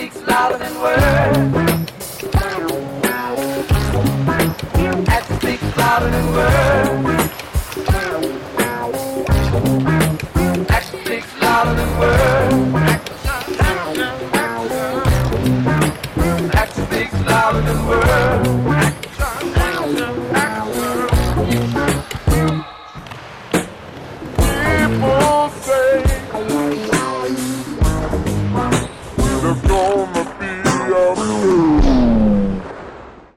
Speaks louder than words. Action speaks louder than words. Action speaks louder than words. Action speaks louder than words. Gonna be a